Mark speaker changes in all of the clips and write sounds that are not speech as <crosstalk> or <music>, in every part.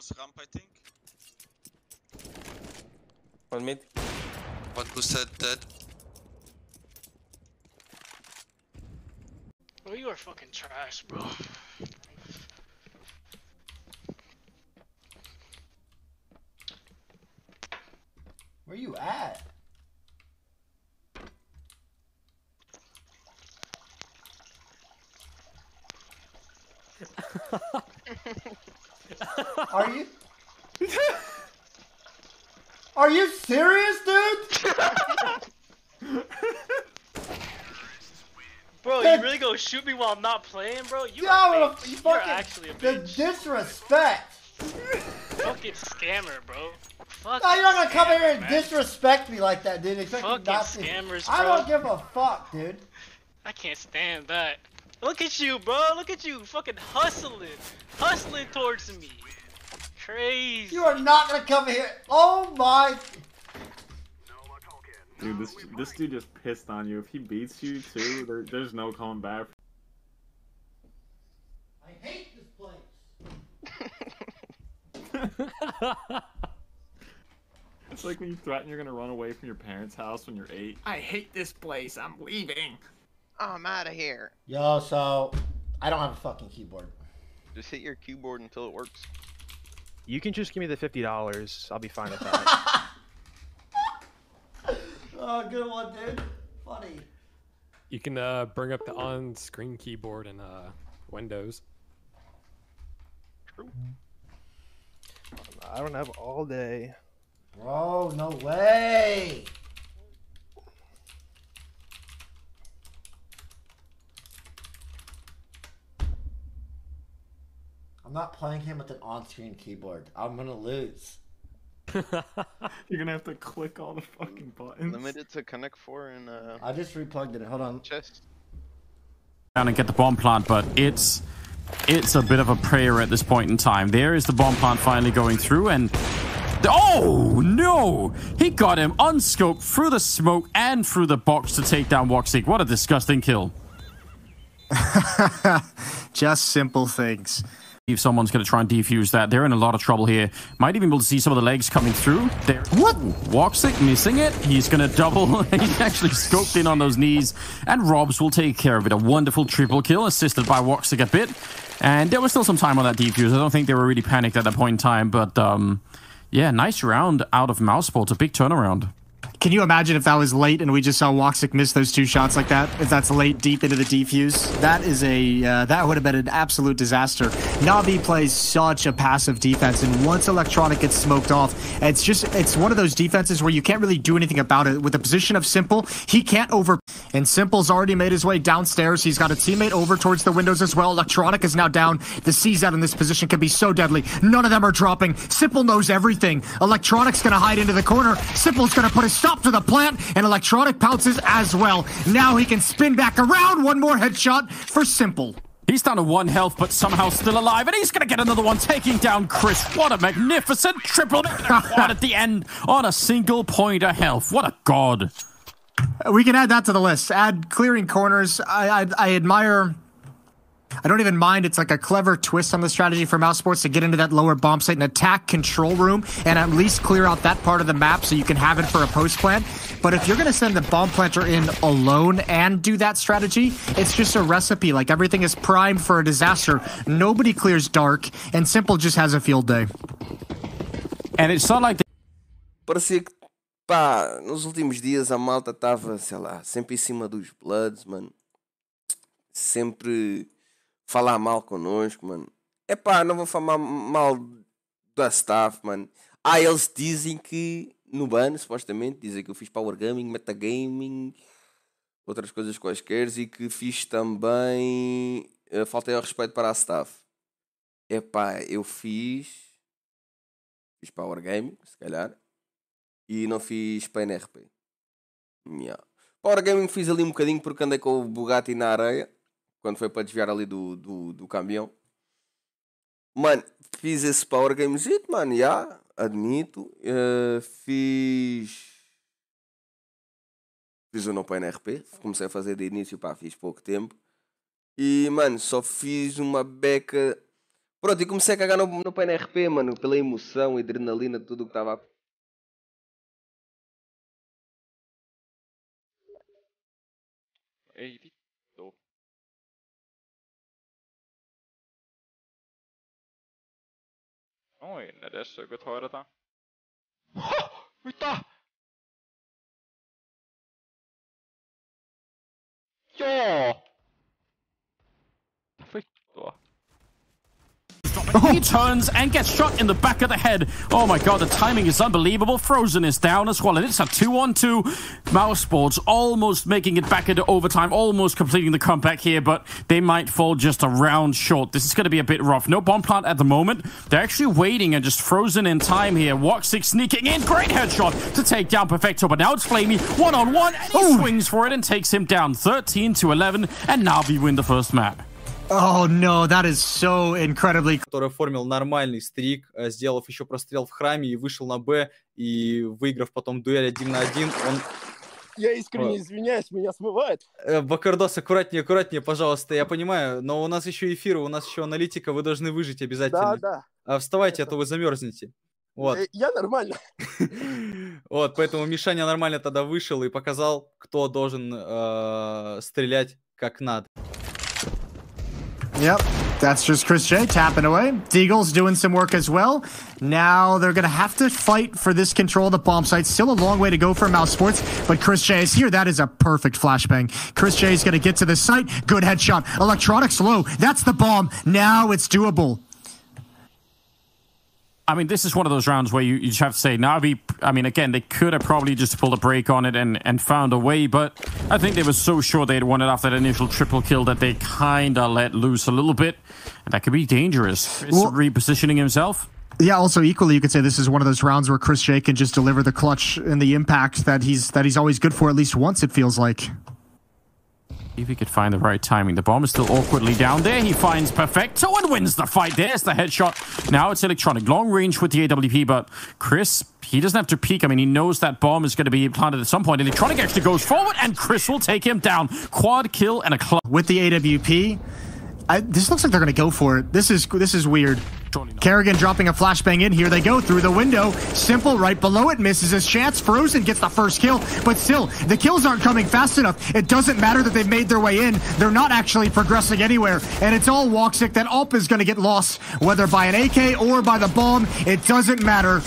Speaker 1: goes ramp, I think.
Speaker 2: One mid.
Speaker 3: One boosted dead.
Speaker 4: Bro, you are fucking trash, bro.
Speaker 5: Where you at? <laughs> Are you? Are you serious, dude?
Speaker 4: Bro,
Speaker 5: That-
Speaker 4: you really gonna shoot me while I'm not playing, bro? You
Speaker 5: Yo,
Speaker 4: are a bitch.
Speaker 5: you
Speaker 4: You're
Speaker 5: fucking
Speaker 4: actually a
Speaker 5: the disrespect.
Speaker 4: Fucking scammer, bro. Fucking
Speaker 5: No, you're not gonna come here and
Speaker 4: man.
Speaker 5: disrespect me like that, dude. Expect
Speaker 4: Fucking
Speaker 5: not to.
Speaker 4: scammers,
Speaker 5: I don't give a fuck, dude.
Speaker 4: I can't stand that. Look at you, bro. Look at you, fucking hustling, hustling towards me. Crazy.
Speaker 5: You are not gonna come here. Oh my.
Speaker 6: Dude, this this dude just pissed on you. If he beats you too, there, there's no coming back.
Speaker 5: I hate this place. <laughs>
Speaker 6: It's like when you threaten you're gonna run away from your parents' house when you're eight. I hate this place. I'm leaving.
Speaker 7: I'm out of here.
Speaker 5: Yo, so I don't have a fucking keyboard.
Speaker 7: Just hit your keyboard until it works.
Speaker 2: You can just give me the fifty dollars. I'll be fine with that. <laughs>
Speaker 5: Oh, good one, dude. Funny.
Speaker 8: You can uh, bring up the on-screen keyboard in uh, Windows. True.
Speaker 2: I don't have all day.
Speaker 5: Bro, no way. I'm not playing him with an on-screen keyboard. I'm gonna lose. <laughs>
Speaker 6: You're gonna have to click all the fucking buttons.
Speaker 7: Limited to Connect 4 and uh,
Speaker 5: I just replugged it. Hold on.
Speaker 7: chest.
Speaker 9: down and get the bomb plant, but it's it's a bit of a prayer at this point in time. There is the bomb plant finally going through, and oh no, he got him unscoped through the smoke and through the box to take down Woxic. What a disgusting kill! <laughs>
Speaker 10: Just simple things.
Speaker 9: If someone's going to try and defuse that, they're in a lot of trouble here. Might even be able to see some of the legs coming through. There, what? Woxic missing it. He's going to double. <laughs> He's actually scoped in on those knees, and ropz will take care of it. A wonderful triple kill, assisted by Woxic a bit. And there was still some time on that defuse. I don't think they were really panicked at that point in time, but um, yeah, nice round out of Mousesports. A big turnaround.
Speaker 10: Can you imagine if that was late and we just saw Woxic miss those two shots like that? If that's late deep into the defuse, that is a uh, that would have been an absolute disaster. Navi plays such a passive defense, and once Electronic gets smoked off, it's just it's one of those defenses where you can't really do anything about it. With the position of s1mple, he can't over. And s1mple's already made his way downstairs. He's got a teammate over towards the windows as well. Electronic is now down. The CZ out in this position can be so deadly. None of them are dropping. s1mple knows everything. Electronic's gonna hide into the corner. s1mple's gonna put a stop to the plant, and Electronic pounces as well. Now he can spin back around. One more headshot for s1mple.
Speaker 9: He's down to one health, but somehow still alive, and he's going to get another one, taking down Chris. What a magnificent triple quad at the end on a single point of health. What a god.
Speaker 10: We can add that to the list. Add clearing corners. I I, I admire. I don't even mind. It's like a clever twist on the strategy for Mouse Sports to get into that lower bomb site and attack control room and at least clear out that part of the map so you can have it for a post plant. But if you're going to send the bomb planter in alone and do that strategy, it's just a recipe. Like everything is primed for a disaster. Nobody clears dark, and s1mple just has a field day.
Speaker 9: And it's not like they
Speaker 2: Parecia que, pá, nos últimos dias a malta estava, sei lá, sempre em cima dos Bloods, mano. Sempre falar mal connosco, mano. É pá, não vou falar mal da staff, mano. Ah, eles dizem que no ban, supostamente, dizem que eu fiz Power Gaming, Metagaming, outras coisas quaisquer e que fiz também. Uh, faltei ao respeito para a staff. É pá, eu fiz. Fiz Power Gaming, se calhar. E não fiz PNRP. Yeah. Power Gaming fiz ali um bocadinho porque andei com o Bugatti na areia. Quando foi para desviar ali do, do, do caminhão. Mano, fiz esse Power Gamezito, mano, já. Admito. Uh, fiz. Fiz o no PNRP. Comecei a fazer de início, pá, fiz pouco tempo. E, mano, só fiz uma beca. Pronto, e comecei a cagar no, no PNRP, mano, pela emoção, adrenalina, tudo o que estava.
Speaker 6: Oi, ne jotkut hoidetaan. Huh! Mitä? Joo! Oh.
Speaker 9: He turns and gets shot in the back of the head. Oh my god, the timing is unbelievable. Frozen is down as well, and it's a 2 on 2. Mousesports almost making it back into overtime, almost completing the comeback here, but they might fall just a round short. This is going to be a bit rough. No bomb plant at the moment. They're actually waiting and just frozen in time here. Woxic sneaking in. Great headshot to take down Perfecto, but now it's flamie one on one, and he swings for it and takes him down 13 to 11, and Navi win the first map.
Speaker 10: Oh no, that is so incredibly
Speaker 1: который оформил нормальный стрик, э, сделав еще прострел в храме и вышел на Б, и выиграв потом дуэль один на один, он...
Speaker 11: Я искренне
Speaker 1: О.
Speaker 11: извиняюсь, меня смывает.
Speaker 1: Э, Бакардос, аккуратнее, аккуратнее, пожалуйста, я понимаю, но у нас еще эфир, у нас еще аналитика, вы должны выжить обязательно.
Speaker 11: Да, да.
Speaker 1: А вставайте, а то вы замерзнете. Вот.
Speaker 11: Э, Я нормально. <laughs> <laughs>
Speaker 1: Вот, поэтому Мишаня нормально тогда вышел и показал, кто должен э, стрелять как надо.
Speaker 10: Yep, that's just Chris J tapping away. Deagle's doing some work as well. Now they're going to have to fight for this control of the bomb site. Still a long way to go for Mouse Sports, but Chris J is here. That is a perfect flashbang. Chris J is going to get to the site. Good headshot. Electronics low. That's the bomb. Now it's doable.
Speaker 9: I mean, this is one of those rounds where you, you just have to say Navi. I mean, again, they could have probably just pulled a break on it and, and found a way, but I think they were so sure they'd won it after that initial triple kill that they kind of let loose a little bit, and that could be dangerous.
Speaker 10: Well-
Speaker 9: repositioning himself.
Speaker 10: Yeah, also equally you could say this is one of those rounds where Chris J can just deliver the clutch and the impact that he's that he's always good for at least once it feels like.
Speaker 9: If he could find the right timing. The bomb is still awkwardly down there. He finds Perfecto and wins the fight. There's the headshot. Now it's electronic. Long range with the AWP, but Chris, he doesn't have to peek. I mean, he knows that bomb is going to be planted at some point. Electronic actually goes forward, and Chris will take him down. Quad kill and a clutch.
Speaker 10: With the AWP, I, this looks like they're going to go for it. This is this is weird. Kerrigan dropping a flashbang in. Here they go through the window. s1mple right below it misses his chance. Frozen gets the first kill, but still the kills aren't coming fast enough. It doesn't matter that they've made their way in. They're not actually progressing anywhere, and it's all Woxic that Alp is going to get lost, whether by an AK or by the bomb. It doesn't matter.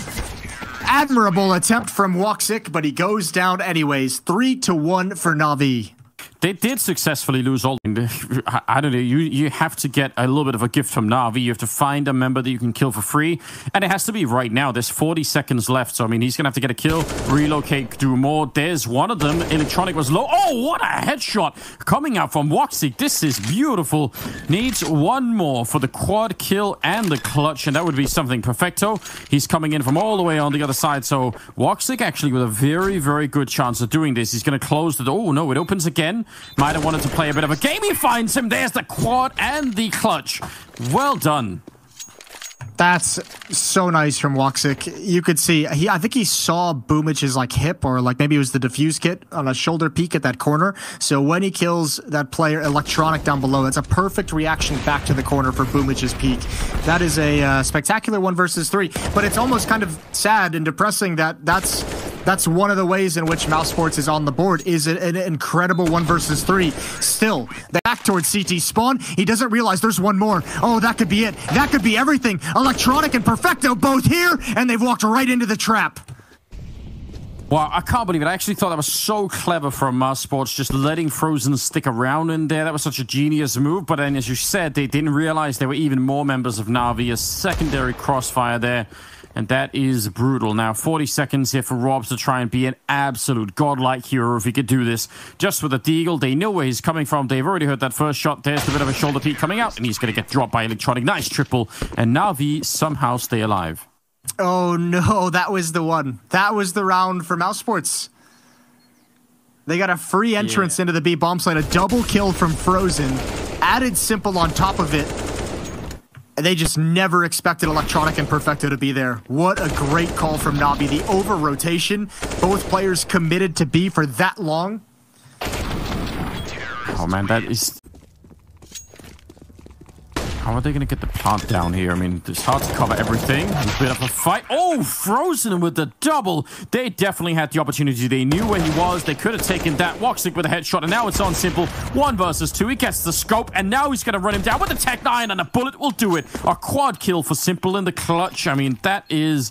Speaker 10: Admirable attempt from Woxic, but he goes down anyways. Three to one for Navi.
Speaker 9: They did successfully lose all. I don't know. You you have to get a little bit of a gift from Navi. You have to find a member that you can kill for free, and it has to be right now. There's 40 seconds left, so I mean he's gonna have to get a kill, relocate, do more. There's one of them. Electronic was low. Oh, what a headshot coming out from Woxic. This is beautiful. Needs one more for the quad kill and the clutch, and that would be something perfecto. He's coming in from all the way on the other side, so Woxic actually with a very very good chance of doing this. He's gonna close the. Oh no, it opens again. Might have wanted to play a bit of a game. He finds him. There's the quad and the clutch. Well done.
Speaker 10: That's so nice from Woxic. You could see he I think he saw Boombl4's like hip or like maybe it was the diffuse kit on a shoulder peek at that corner. So when he kills that player electronic down below, that's a perfect reaction back to the corner for Boombl4's peak. That is a uh, spectacular one versus three. But it's almost kind of sad and depressing that that's that's one of the ways in which Mouse Sports is on the board. Is an incredible one versus three? Still, back towards CT spawn. He doesn't realize there's one more. Oh, that could be it. That could be everything. Electronic and Perfecto both here, and they've walked right into the trap.
Speaker 9: Wow, I can't believe it. I actually thought that was so clever from Mouse Sports, just letting Frozen stick around in there. That was such a genius move. But then, as you said, they didn't realize there were even more members of Navi. A secondary crossfire there. And that is brutal. Now, 40 seconds here for ropz to try and be an absolute godlike hero if he could do this. Just with a deagle, they know where he's coming from. They've already heard that first shot. There's a bit of a shoulder peek coming out, and he's going to get dropped by Electronic. Nice triple. And Navi somehow stay alive.
Speaker 10: Oh no, that was the one. That was the round for Mouse Sports. They got a free entrance into the B bomb site, a double kill from Frozen, added s1mple on top of it. They just never expected Electronic and Perfecto to be there. What a great call from Navi. The over rotation, both players committed to be for that long.
Speaker 9: Oh man, that is. How are they going to get the plant down here? I mean, it's hard to cover everything. A bit of a fight. Oh, Frozen with the double. They definitely had the opportunity. They knew where he was. They could have taken that. Woxic with a headshot, and now it's on s1mple. One versus two. He gets the scope, and now he's going to run him down with the Tech 9, and a bullet will do it. A quad kill for s1mple in the clutch. I mean, that is...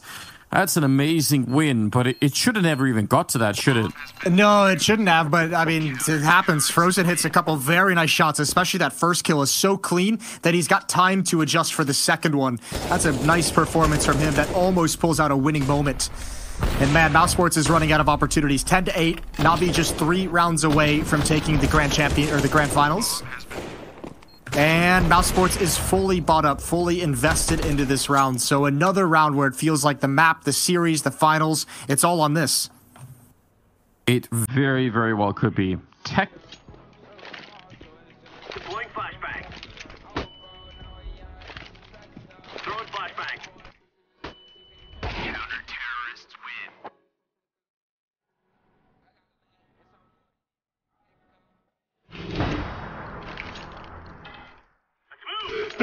Speaker 9: That's an amazing win, but it, it should have never even got to that, should it?
Speaker 10: No, it shouldn't have, but I mean, it happens. Frozen hits a couple very nice shots, especially that first kill is so clean that he's got time to adjust for the second one. That's a nice performance from him that almost pulls out a winning moment. And man, Mouse Sports is running out of opportunities. 10 to 8. Navi just three rounds away from taking the grand champion or the grand finals. And Mouse Sports is fully bought up, fully invested into this round. So another round where it feels like the map, the series, the finals, it's all on this.
Speaker 9: It very, very well could be. Tech.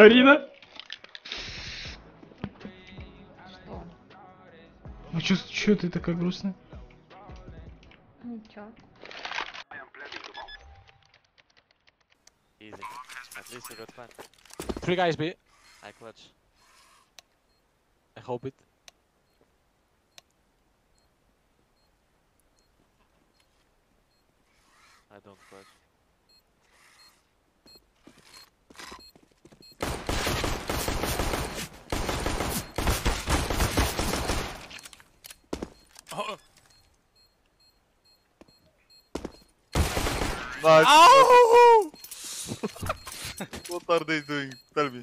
Speaker 12: Арина? Ну чё, чё ты такая грустная?
Speaker 13: Ничего.
Speaker 14: Easy. At least I got fun. Three guys B. I clutch. I hope it. I don't clutch.
Speaker 15: Nice.
Speaker 16: Ow! what are they doing? Tell me.